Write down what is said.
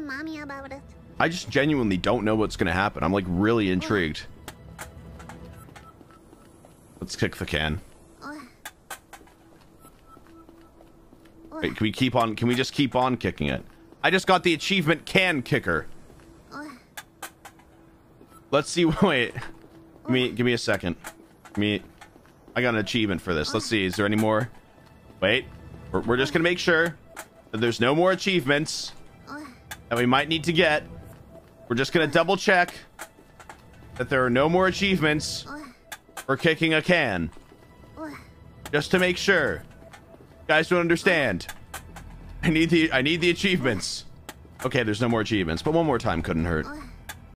mommy about it. I just genuinely don't know what's gonna happen. I'm like really intrigued. Let's kick the can. Oh, Wait, can we keep on? Can we just keep on kicking it? I just got the achievement can kicker. oh, Let's see. Wait, give me oh. give me a second. Give me. I got an achievement for this. Let's oh. see. Is there any more? Wait, we're, we're just gonna make sure that there's no more achievements oh, that we might need to get. We're just gonna double check that there are no more achievements for kicking a can, just to make sure. You guys don't understand. I need the I need the achievements. Okay, there's no more achievements, but one more time couldn't hurt.